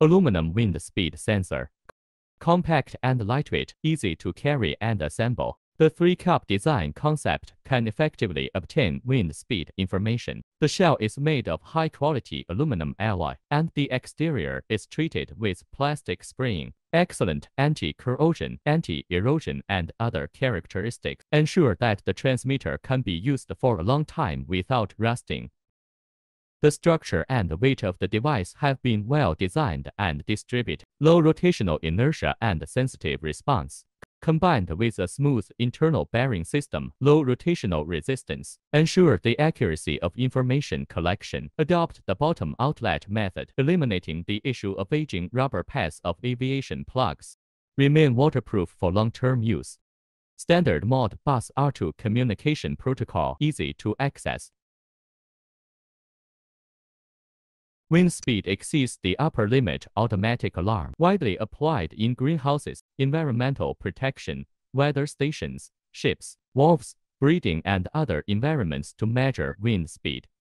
aluminum wind speed sensor. Compact and lightweight, easy to carry and assemble. The three-cup design concept can effectively obtain wind speed information. The shell is made of high-quality aluminum alloy, and the exterior is treated with plastic spraying. Excellent anti-corrosion, anti-erosion, and other characteristics ensure that the transmitter can be used for a long time without rusting. The structure and weight of the device have been well designed and distributed. Low rotational inertia and sensitive response combined with a smooth internal bearing system, low rotational resistance, ensure the accuracy of information collection. Adopt the bottom outlet method, eliminating the issue of aging rubber pads of aviation plugs. Remain waterproof for long-term use. Standard Modbus RTU communication protocol, easy to access. Wind speed exceeds the upper limit automatic alarm, widely applied in greenhouses, environmental protection, weather stations, ships, wharves, breeding and other environments to measure wind speed.